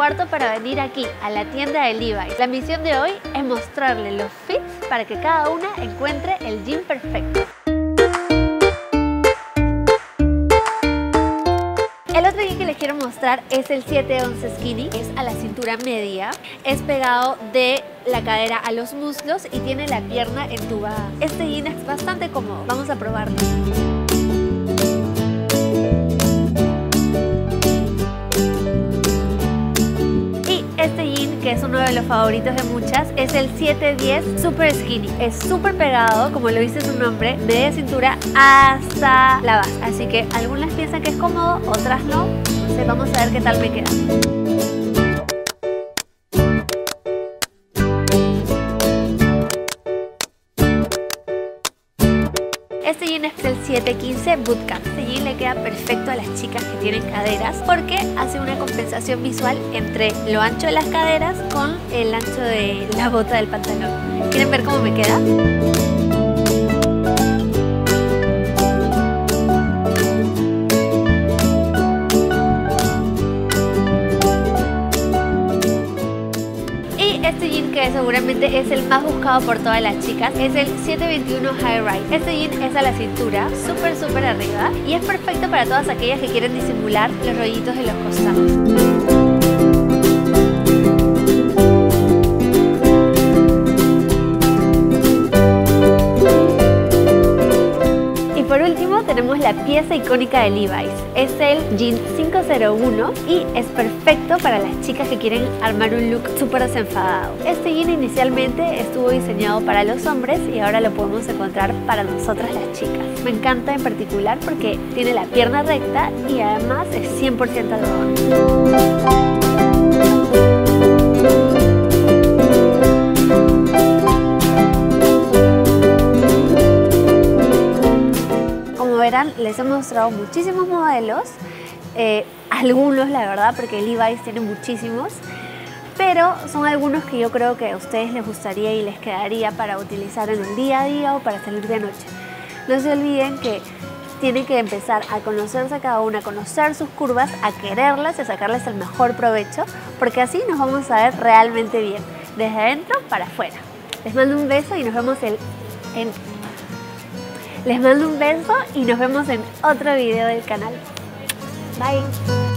cuarto para venir aquí a la tienda de Levi's. La misión de hoy es mostrarle los fits para que cada una encuentre el jean perfecto. El otro jean que les quiero mostrar es el 711 Skinny, es a la cintura media, es pegado de la cadera a los muslos y tiene la pierna entubada. Este jean es bastante cómodo, vamos a probarlo. De los favoritos de muchas, es el 710 Super Skinny. Es súper pegado, como lo dice su nombre, de cintura hasta la base. Así que algunas piensan que es cómodo, otras no. Entonces vamos a ver qué tal me queda. Este jean es el 715 Bootcamp. Este jean le queda perfecto a las chicas que tienen caderas porque hace una compensación visual entre lo ancho de las caderas con el ancho de la bota del pantalón. ¿Quieren ver cómo me queda? Que seguramente es el más buscado por todas las chicas es el 721 High Rise. Este jean es a la cintura, súper súper arriba y es perfecto para todas aquellas que quieren disimular los rollitos de los costados. Tenemos la pieza icónica de Levi's. Es el Jean 501 y es perfecto para las chicas que quieren armar un look súper desenfadado. Este jean inicialmente estuvo diseñado para los hombres y ahora lo podemos encontrar para nosotras las chicas. Me encanta en particular porque tiene la pierna recta y además es 100% algodón. Les he mostrado muchísimos modelos, eh, algunos la verdad, porque Levi's tiene muchísimos, pero son algunos que yo creo que a ustedes les gustaría y les quedaría para utilizar en el día a día o para salir de noche. No se olviden que tienen que empezar a conocerse cada una, a conocer sus curvas, a quererlas y a sacarles el mejor provecho, porque así nos vamos a ver realmente bien, desde adentro para afuera. Les mando un beso y nos vemos el, en les mando un beso y nos vemos en otro video del canal. Bye.